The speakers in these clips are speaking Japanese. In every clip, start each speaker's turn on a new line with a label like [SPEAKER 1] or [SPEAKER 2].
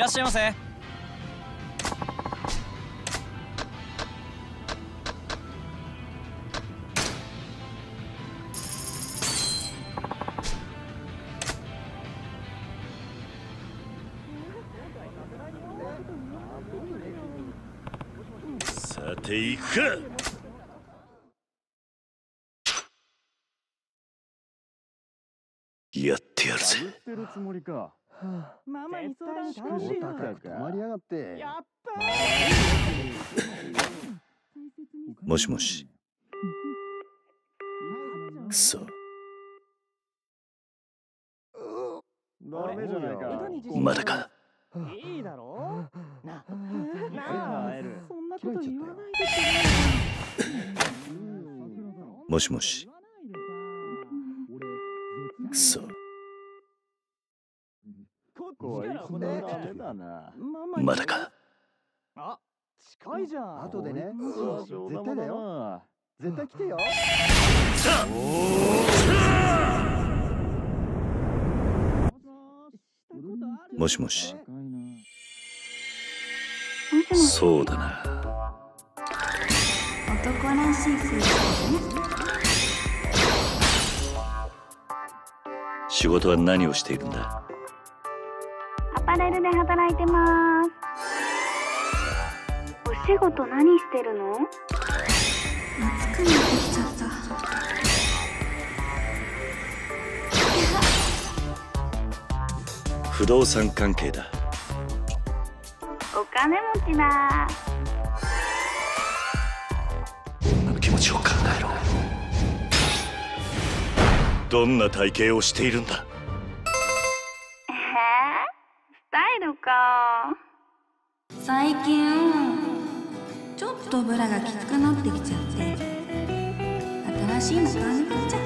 [SPEAKER 1] いらっしゃいませ。
[SPEAKER 2] さて行くか。やってやるぜ。
[SPEAKER 3] てるつもりか。
[SPEAKER 4] ママに相談してほしいわ
[SPEAKER 3] 高く止まりやがって。
[SPEAKER 4] やった
[SPEAKER 2] もしもし。くそ
[SPEAKER 3] ダメじゃないか。
[SPEAKER 2] まだか
[SPEAKER 4] いいだろ？ななあ。
[SPEAKER 3] 会える
[SPEAKER 4] そんなこと言わないで
[SPEAKER 2] もしもしくそ
[SPEAKER 3] ここはいつもダメだな。
[SPEAKER 4] ママ
[SPEAKER 2] まだか。
[SPEAKER 4] あ近いじゃん。
[SPEAKER 3] 後でね。
[SPEAKER 4] うん。
[SPEAKER 3] 絶対だよ。絶対来てよ。
[SPEAKER 2] もしもし。
[SPEAKER 5] もし
[SPEAKER 2] そうだな。
[SPEAKER 5] 男らしい
[SPEAKER 2] 仕事は何をしているんだ？
[SPEAKER 5] アパレルで働いてます。お仕事何してるの？暑くなってきちゃった。
[SPEAKER 2] 不動産関係だ。
[SPEAKER 5] お金持ちだ。
[SPEAKER 2] 女の気持ちを考えろ。どんな体型をしているんだ
[SPEAKER 5] 最近ちょっとブラがきつくなってきちゃって。新しいの買わなくちゃ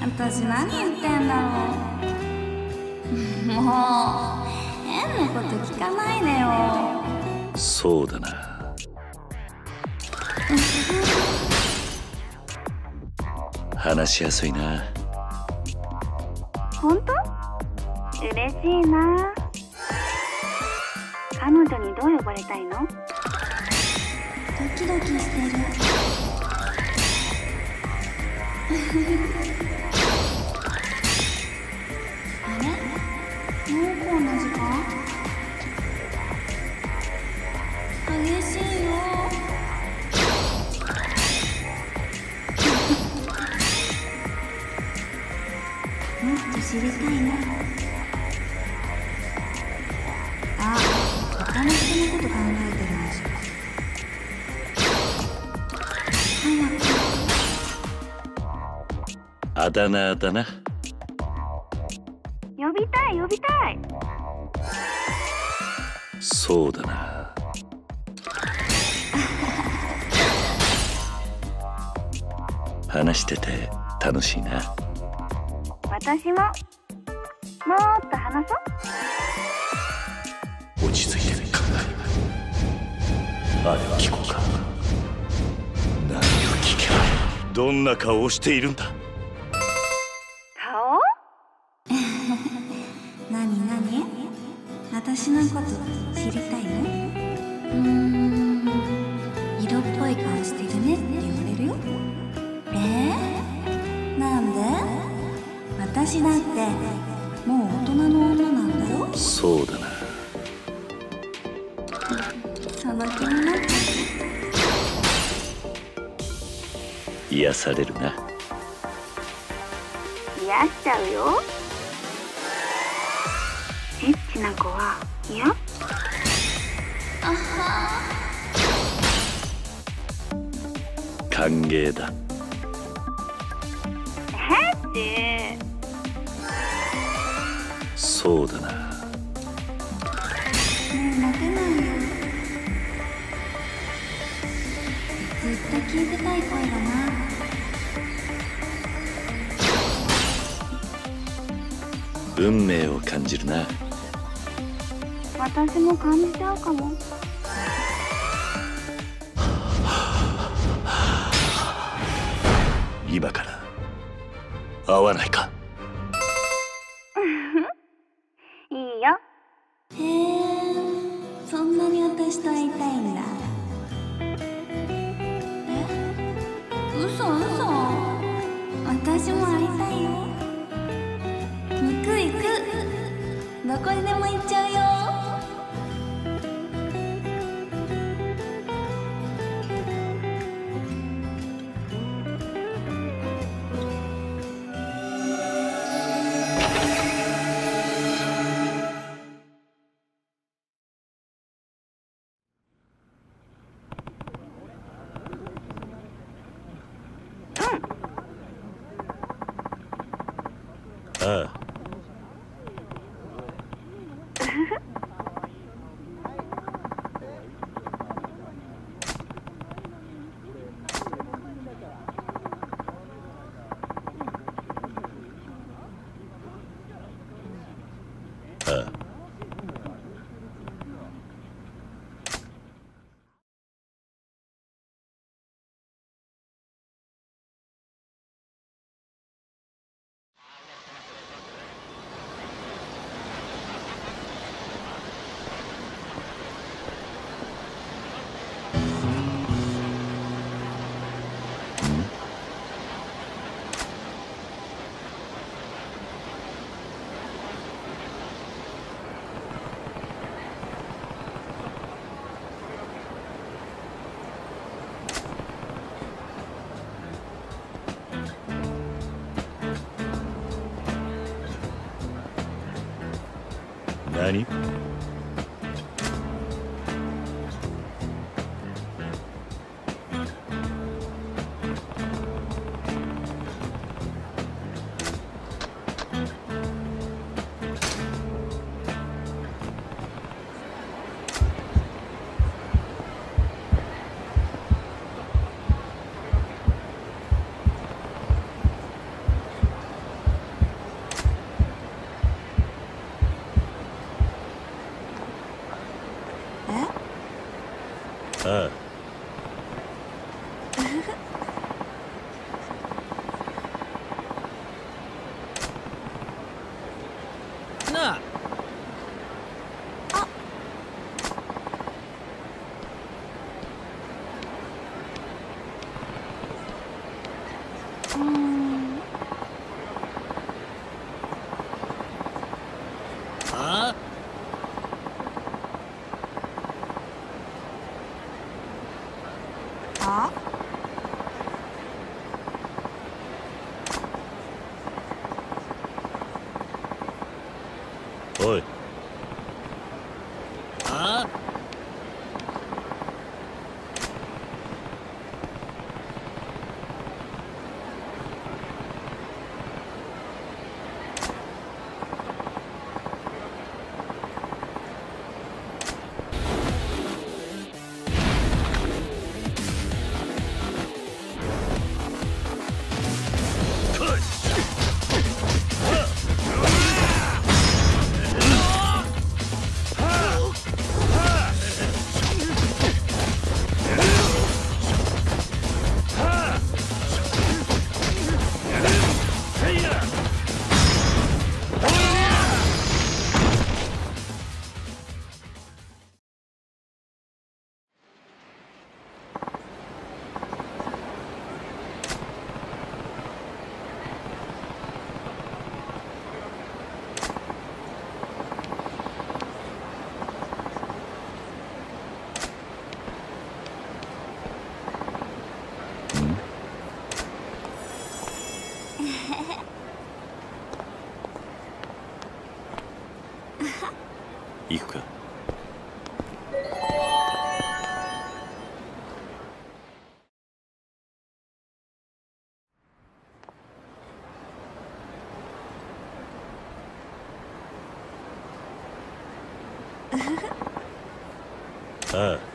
[SPEAKER 5] 私何言ってんだろう。もう変なこと聞かないでよ。
[SPEAKER 2] そうだな。話しやすいな。
[SPEAKER 5] 本当？嬉しいな彼女にどう呼ばれたいの？ドキドキしてる。あれ？もうこんな時間？激しいよ。もっと知りたいな。
[SPEAKER 2] だ名だな。
[SPEAKER 5] 呼びたい呼びたい。
[SPEAKER 2] そうだな。話してて楽しいな。
[SPEAKER 5] 私ももっと話そう。
[SPEAKER 2] 落ち着いて考えあれを聞こうか。何を聞けばどんな顔をしているんだ？
[SPEAKER 5] 私だってもう大人の女なんだよ。
[SPEAKER 2] そうだな。
[SPEAKER 5] その気になって
[SPEAKER 2] 癒されるな。
[SPEAKER 5] 癒しちゃうよ。エッチな子は嫌。
[SPEAKER 2] 歓迎だ。
[SPEAKER 5] エッチ
[SPEAKER 2] そうだな。
[SPEAKER 5] もう待てないよずっと聞いてたい声だな。
[SPEAKER 2] 運命を感じるな。
[SPEAKER 5] 私も感じちゃうかも。
[SPEAKER 2] 今から会わないか私も会
[SPEAKER 5] いたいよ。行く行く。どこにでも行っちゃうよ。
[SPEAKER 2] あ何あ行くか。ああ